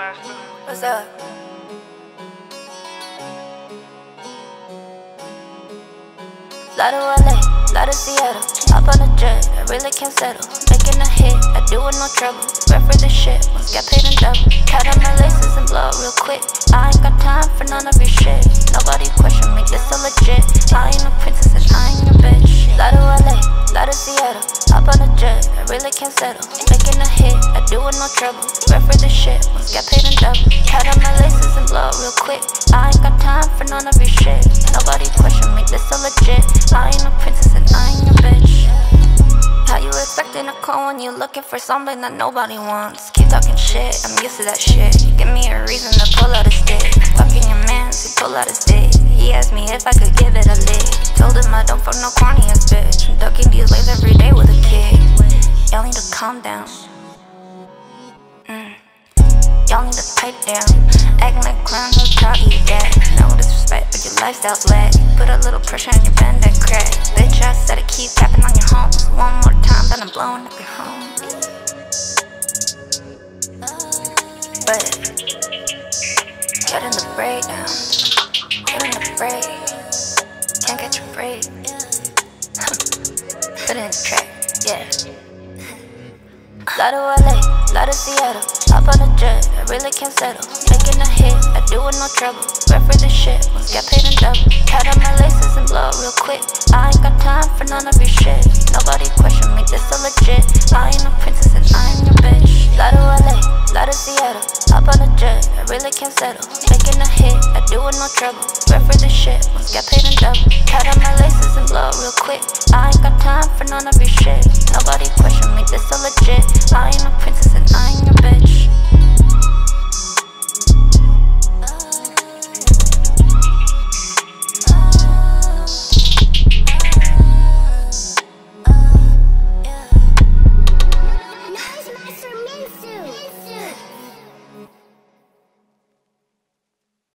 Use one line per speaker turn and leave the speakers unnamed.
Master.
What's up? Lot of LA, lot of Seattle. Hop on a jet, I really can't settle. Making a hit, I do it no trouble. Rep for the shit, once get paid in double. Cut on my laces and blow real quick. I ain't got time for none of your shit. Nobody question me, this so legit. On a I really can't settle. Making a hit, I do it no trouble. Rep for the shit, once get paid in double. Cut on my laces and blow real quick. I ain't got time for none of your shit. Nobody question me, this so legit. I ain't no princess and I ain't a bitch. How you expecting a call when you looking for something that nobody wants? Keep talking shit, I'm used to that shit. Give me a reason to pull out a stick. Fucking your man, he pull out his dick. He asked me if I could give it a lick. Told him I don't fuck no corny calm down. Mm. Y'all need to pipe down. Acting like clown, who taught you that? No disrespect, but your lifestyle's whack. Put a little pressure on your bend that crack. Bitch, I said to keep tapping on your homes. One more time, then I'm blowing up your home. But get in the breakdown. Get in the break. Can't catch a break. Put it in the track, yeah. Lot of LA, lot of Seattle. Hop on a jet, I really can't settle. Making a hit, I do it no trouble. Rep for the shit, once get paid in double. Cut on my laces and blow real quick. I ain't got time for none of your shit. Nobody question me, this so legit. I ain't no princess and I ain't your bitch. Lot of LA, lot of Seattle. Hop on a jet, I really can't settle. Making a hit, I do it no trouble. Rep for the shit, once get paid in double. Cut on my laces and blow real quick. I ain't got time for none of your shit. Nobody question me, this so legit.